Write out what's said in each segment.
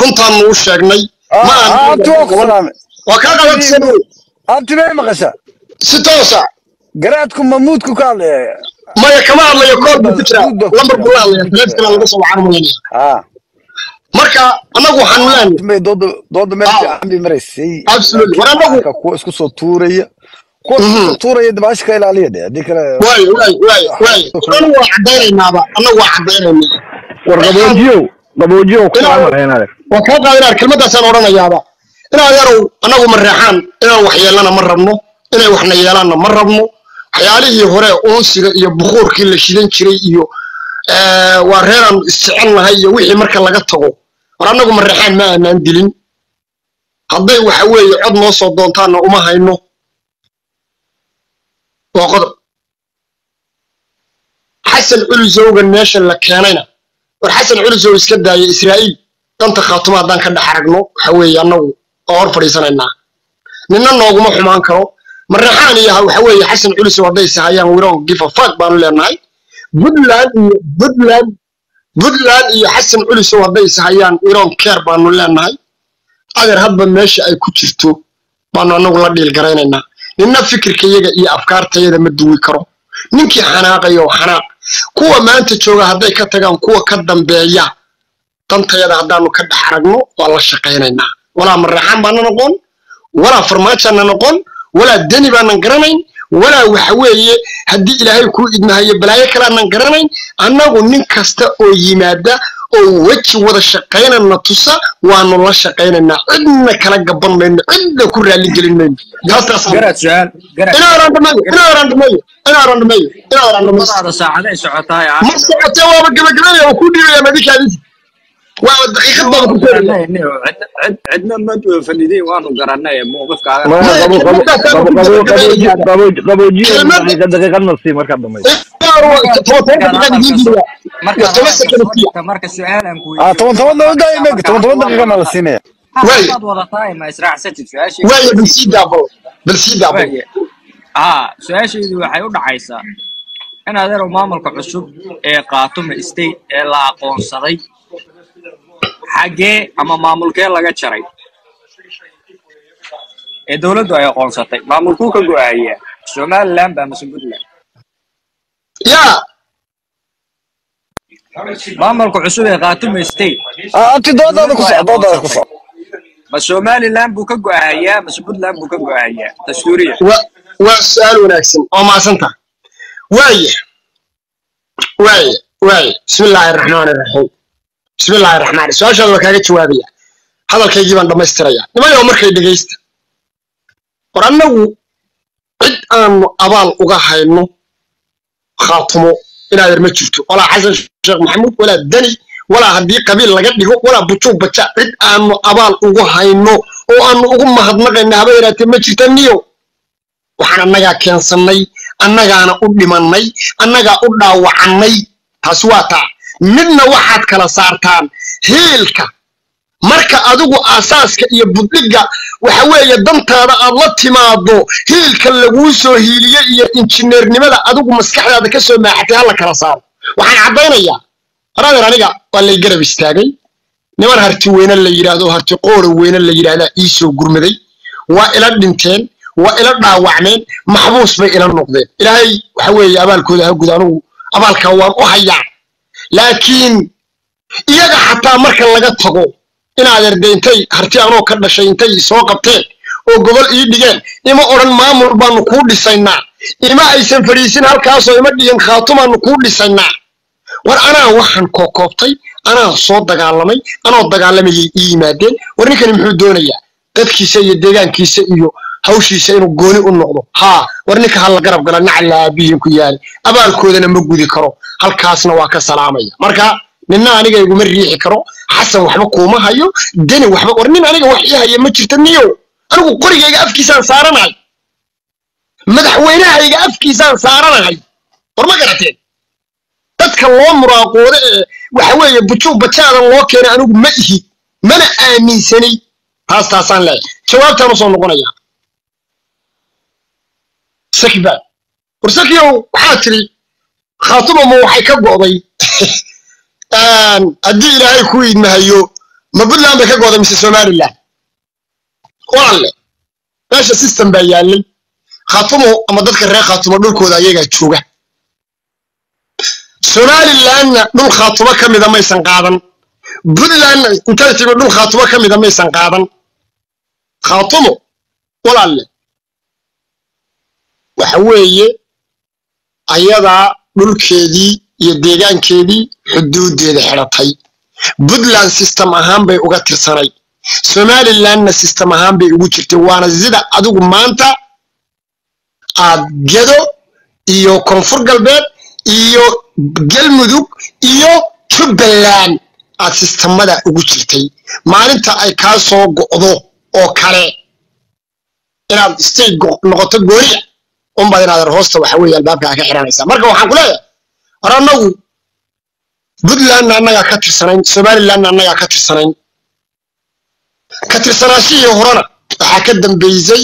runtaanu u sheegnay. Waa waa kaa may maqasha? Si toosa. Garaadku mamuudku ka hadlaya maya kama hadlayo kood buu ku ku lambar buu la hadlaya jira. laga soo wacan malanaya ah. Marka leenahay may dooda dooda meel Ah. fiican bay maraysay. War anagu- kuwa isku soo tuuraya. Kuwa isku soo Mhm. tuuraya ka ilaaliya de haddii kale waa caddaynaynaba annagu waa caddaynaynaa war qaboojiyow qaboojiyow ku Inaa- salaamaynaa waa kaa qaadinaar kelmadaasaan odhanayaaba. Inaa yarow annagu ma reexaan inaan wax yeelana ma rabno. Inay waxna yeelaanna ma rabno. Waxyaalihii hore uunsiga iyo bukuurkii la shidan jiray iyo eh, waa reeraan isjecelnahay iyo wixii marka laga tago. War annagu ma reexaan ma aanaan dilin. Hadday waxa weeye cod noo soo doontaanna uma hayno. Waa qodob xasan culusowgan meesha la keenayna war xasan culusow iska daaya israa'iil. Danta khaatuma haddaan ka dhex aragno waxa weeye annagu oo hor fadhiisanaynaa ninna nooguma xumaan karo. Marraxaan iyo waxa weeye xasan culusow hadday sahayaan wiron gifa fak baanu leenahay. Puntland iyo puntland puntland iyo xasan culusow hadday sahayaan wiron keer baanu leenahay. Adeer hadba meesha ay ku jirto baanu annagu la dhiil garaynaynaa. Ninna fikirkayaga iyo afkaartayada ma duwi karo ninkii xanaaqaya oo xanaaq. Kuwa maanta jooga hadday ka tagaan kuwa ka dambeeya dantayada haddaanu ka dhex aragno waa la shaqaynaynaa. Walaa marraxaan baana noqon walaa farmaajaana noqon walaa deni baanan garanayn walaa waxa weeye haddii ilaahay kuu idmahayo balaayo kale aanan garanayn annagu nin kasta oo yimaada oo weji wada shaqaynana tusa waanu la shaqaynaynaa cidna kala gaban mayno cidna ku raalli gelin mayno ma socotee waaba gabagabadaya oo ku dhiibaya madikaadisi waa daqiiqad baaba ku keenaya cidna ma fadhiday waanu garanay mowqifkaaga qaboojiyow daqiiqad daqiiqad nafsi markaad dhamayso marka su'aalan ku ah toban toban dooda imeg toban toban daqiiqana la siinaya Waayo. hadaad wadataa ma israacsatid su'aashii waayo bal sii daabo bal sii daabo Waaye. haa su'aashaydu waxay u dhacaysaa in adeerow maamulka cusub ee khaatuma state ee la aqoonsaday xaggee ama maamulkee laga jaray? Ee dowladdu ay aqoonsatay. Maamulkuu ka go'aaya somaliland baa mase puntland yaa! Maamulka cusub ee khaatuma state ah abti doodaada ku soc doodaada ku soc ma somaliland buu ka go-ahayaa mase puntland buu ka go-ahayaa dastuuriya. Waa su'aal wanaagsan oo maasanta. Waaye waaye waaye. Bismi illaahi araxmaani iraxiim bismi illaahi raxmaani su'aashaada waa kaaga jawaabaya hadalkaygii baan dhammaystiraya nimayo markay dhegaysta war annagu cid aanu abaal uga hayno khaatumo inaadeer ma jirto walaa xasan sheekh maxamuud walaa deni walaa haddii qabiil laga dhigo walaa bujuub baja cid aanu abaal ugu hayno oo aanu ugu mahadnaqayna haba yaraatee ma jirta niyo waxaan annagaa keensannay annagaana u dhimannay annagaa u dhaawacannay taasi waa taa midna waxaad kala saartaan hiilka marka adigu aasaaska iyo buddhigga waxa weeye dantaada aad la timaado hiilka laguu soo hiiliye iyo injineernimada adigu maskaxdaada ka soo maaxatay hala kala saaro. Waxaan caddaynayaa araadeer aniga waa lay garab istaagay. Niman harti weyne la yidhaahdo harti qoora weyne la yidhaahdaa ii soo gurmaday. Waa ila dhinteen waa ila dhaawacmeen maxbuus bay ila noqdeen. Ilaahay waxa weeye abaalkooda ha gud anugu abaalkaa waan u hayaa laakiin iyaga xataa marka laga tago inaadeerde intay harti anoo ka dhashay intay soo qabteen oo gobol ii dhigeen ima odhan maamul baanu kuu dhisaynaa. Ima aysan fadhiisin halkaasoo ima dhihin khaatumaanu kuu dhisaynaa. War anaa waxaan kookoobtay anaa soo dagaalamay anoo dagaalamayay ii yimaadeen. War ninkani muxuu doonayaa? Dadkiisa iyo deegaankiisa iyo هاوشي إنه قولي النقطة ها ورنيك هلا قرب قرا نعلى بيجي كياني أبى الكودنا مجودي كرو هل كاسنا واقع سلامي مركا نن أنا جاي قوم الريح كرو حسن وحبك وما هيو دني وحبك ورنين أنا جاي وحيا هي مشرت النيو أنا جو قري جاي أفكيسان صارنا هاي مدح وينها هي أفكيسان صارنا هاي ورما قرتين تتكلم مراقبة وحوي بتشو بتشان الله كنا أنا جو مهي ما أنا آمن سني هاستاسان لا شو أنت مصون قنايا sakibaad war sakiyow waxaa tiri khaatuma ma waxay ka go'day haddii ilaahay ku idmahayo ma puntland bay ka gooday mise somaliland? Walaale meesha system baa yaallay khaatumo ama dadka reer khaatumo dhulkooda ayagaa jooga. Somalilandna dhul khaatumo ka mida maysan qaadan. Puntlandna intay timi dhul khaatumo ka mida maysan qaadan. Khaatumo walaalle waxa weeye ayadaa dhulkeedii iyo deegaankeedii xuduudeeda xidhatay puntland system ahaan bay uga tirsanay. Somalilandna system ahaan bay ugu jirtay. Waana sida adigu maanta aad gedo iyo koonfur galbeed iyo galmudug iyo jubbaland aad sistamada ugu jirtay. Maalinta ay kaa soo go'do oo kale inaad state noqoto gooniya unbaad inaad hoosta waxa weeye albaabka ka xiranaysaa. Marka waxaan ku leeyahay hore annagu puntlandna annagaa ka tirsanayn somalilandna annagaa ka tirsanayn ka tirsanaashihii horena waxaa ka dambeysay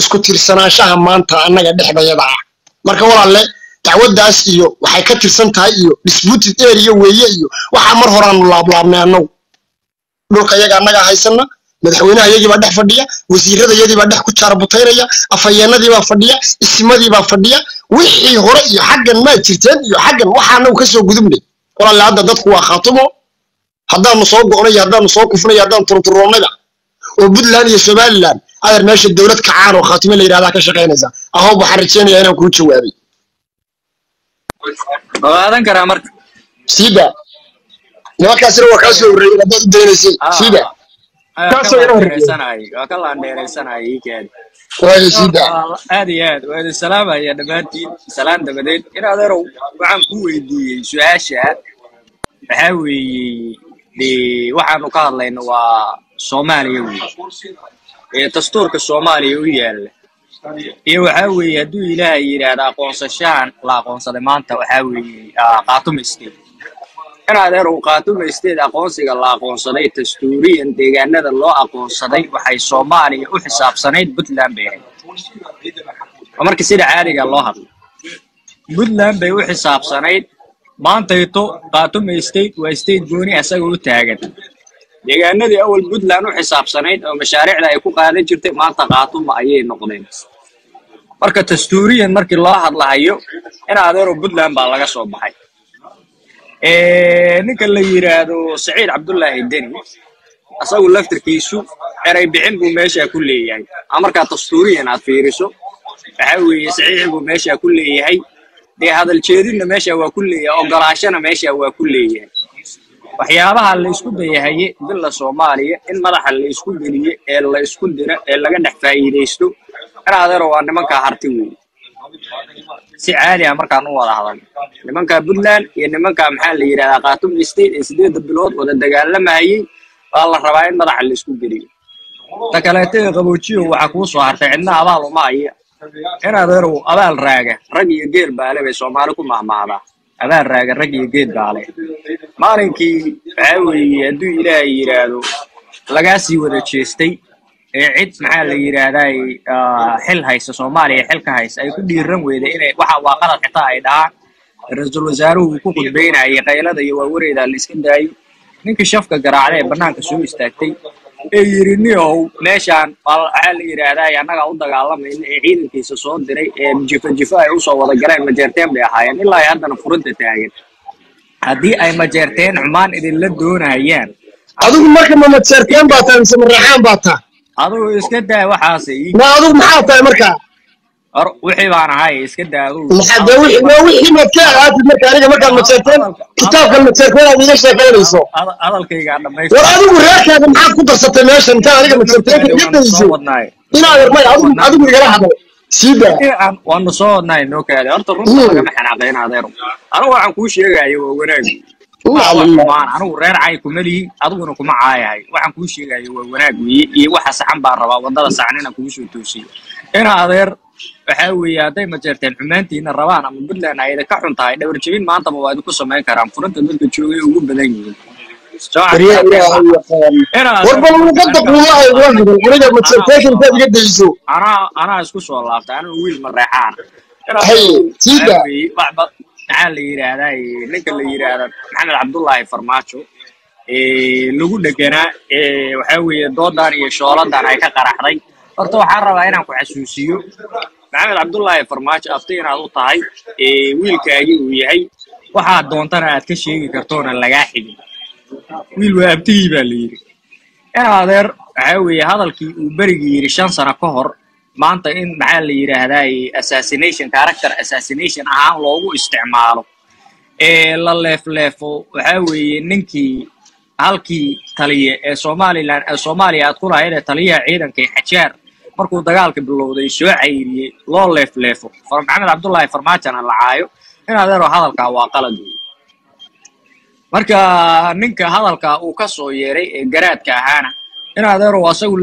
isku tirsanaashaha maanta annaga dhexdayada ah. Marka walaalle dacwaddaas iyo waxay ka tirsan tahay iyo disputed area weeye iyo waxaa mar horaanu laablaabnay annagu. Dhulka yaga annagaa haysana madaxweynaha yagiibaa dhex fadhiya wasiirada yadiibaa dhex ku jaarbutaynaya afhayeenadiibaa fadhiya ismadiibaa fadhiya wixii hore iyo xaggan maa jirteen iyo xaggan waxaa anagu kasoo gudubnay walaalle hadda dadku waa khaatumo haddaanu soo go'nay haddaanu soo kufnay haddaanu turunturoonnayba oo puntland iyo somaliland adeer meesha dowlad kacaan oo khaatime la yidhahdaa ka shaqaynaysa ahob waxaan rajaynayaa inaan kuu jawaabay ma qaadan karaa marka sida nimankaasina waa kaa soo horreeyey haddaad u daynaysay sida aad iyo aad waa idin salaamaya dhammaantiin salaan dabadeed in adeerow waxaan ku weydiiyey su'aasha waxaa weeye dee waxaanu ka hadlayno waa soomaaliya wey ee dastuurka soomaaliya u yaalla iyo waxaa weeye hadduu ilaahay yidhaahda aqoonsashaan la aqoonsaday maanta waxaa weeye ah, in adeerow khaatumo state aqoonsiga la aqoonsaday dastuuriyan deegaanada loo aqoonsaday waxay soomaaliya u xisaabsanayd puntland bay ahayd marka sida caadiga loo hadlo puntland bay u xisaabsanayd maantayto khaatumo state waa state gooni asaga u taagan. Deegaanadii awal puntland u xisaabsanayd oo mashaariicda ay ku qaadan jirtay maanta khaatumo ayay noqdeen. Marka dastuuriyan markii loo hadlahayo in adeerow puntland baa laga soo baxay Eh, ninka la yiraahdo saciid cabdullaahi deni. Asagu laftirkiisu eray bixin buu meesha ku leeyahay. Markaa dastuuriyan aad fiiriso waxa weeye saxiix buu meesha ku leeyahay. Dee hadal jeedinna meesha waa ku leeyahay ogolaashana meesha waa ku leeyahay. Waxyaabaha la dayahaye dilla soomaaliya in madaxa la geliye ee la dira ee laga dhex faa'iidaysto in adeero waa nimankaa harti weeye si caadi ah markaan u wada hadalno. Nimanka puntland iyo nimanka maxaa la yidhahdaa khatum state ee sideedda bilood wada dagaalamayay baa la rabaa in madaxa la isku geliyo. Ta kaleete qaboojiyo waxaa kuu hartay cidna abaal uma aya in adeerow abaal raaga rag iyo geel baale bay soomaali ku mahmahdaa abaal raaga rag iyo geel baale. Maalinkii waxaa weeye hadduu ilaahay yidhaahdo lagaa sii wada jeestay. ee cid maxaa la yidhaahdaa xil haysa soomaaliya xil ka haysa ay ku dhiiran weyda inay waxa waa qalad xitaa ay dhahaan ra-iisul wasaaruhu uu ku khudbaynayay qaylada iyo waawareeda la iska daayo ninkii shafka garaacday ee banaanka soo istaagtay ee yidhi niyow meeshaan waxaa la yidhaahdaa annagaa u dagaalamayna ee ciidankiisa soo diray ee jifa jifa ay usoo wada galeen majeerteen bay ahaayeen ilaa ay haddana furinta taagan haddii ay majeerteen xumaan idinla doonayaan adigu marka ma majeerteen baa tahay mise maraxaan baa tahay adigu iska daa waxaase ma adigu maxaa tahay marka? Hor wixii baan ahay iska daa maxaa dee wixii maad ka ahaatid marka aniga markaad majeerteen kitaabkan majeerteen aad iga sheekaynayso. Hadal- hadalkaygaa war dhamaystir adigu reerkaaga maxaad ku darsatay meeshan intaa aniga majeerteenka iga dayso? wadnaay inaad yarmay adigu adigu igala hadal waanu soo wadnaay noo kaade horta runta Mm. lagama xanaaqayn adeero anigu waxaan kuu sheegayo waa wanaag Anigu reer cay kuma lihi adiguna kuma caayahay. Waxaan kuu sheegayo waa wanaag weeye iyo waxa saxan baan rabaa waddada saxan inaan kugu soo toosiyo ina adeer waxaa weeye hadday majeerteen xumaantiina rabaan ama puntland ay idinka xun tahay dhabar jebin maantaba waa idinku samayn karaan. Furinta dadka joogay ugu badan yihiin. Anaa isku soo laabtay anigu wiil mareexaan. Maxaa la yidhaahdaa ninka la yidhaahda maxamed cabdullaahi farmaajo. Lagu dheganaa waxaa weeye doodan iyo shooladan ay ka qaraxday. Horta waxaan rabaa inaan ku xasuusiyo maxamed cabdullaahi farmaajo abti inaad u tahay wiilkaagii uu yahay. Waxaad doontana aad ka sheegi kartoona lagaa xigin wiil waa abtigii baa la yidhi. In adeer waxaa weeye hadalkii uu berigii yidhi shan sano ka hor maanta in maxaa la yidhaahdaa assassination character assassination ahaan loogu isticmaalo. Ee la leefleefo waxaa weeye ninkii halkii taliye ee somalilan soomaaliya aad ku lahayd ee taliyaha ciidanka ee xajaar markuu dagaalka bilowday soo cayriyey loo leefleefo. Maxamed cabdullaahi farmaajona la caayo in adeero hadalkaa waa qalad wey marka ninka hadalka uu ka soo yeeray ee garaadka ahaana in adeero asagu